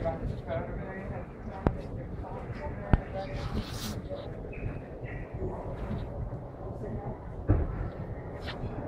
Thank you.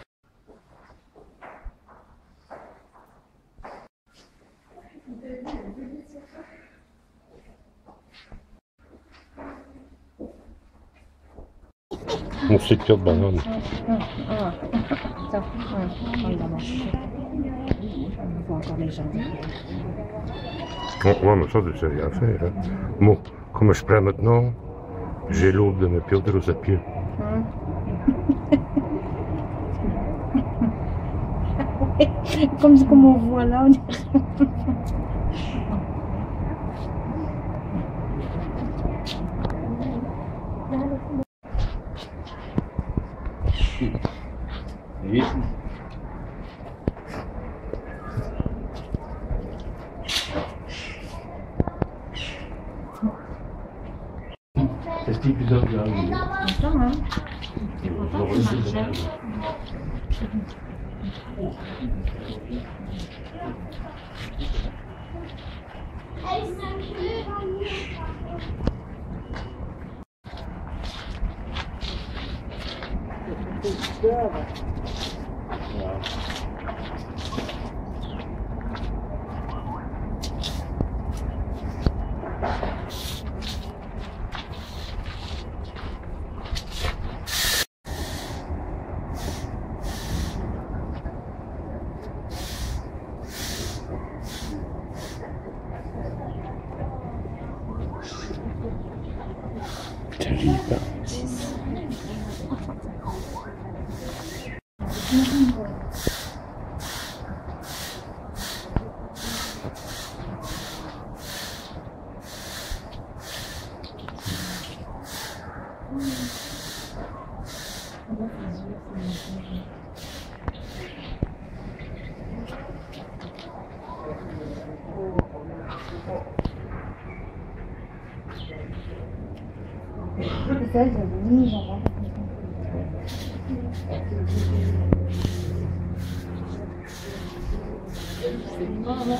tu as de banane. Ah, ça, On voit encore les gens. Bon, moi, ça, je sais rien faire. Hein. Bon, comme je prends maintenant, j'ai l'aube de me perdre aux pied. Mm. comme, comme on voit là, on Planeten. Das ist die besondere Anliegen. Warum ist Terrible. Peut-être, j'avais mis, j'en settimana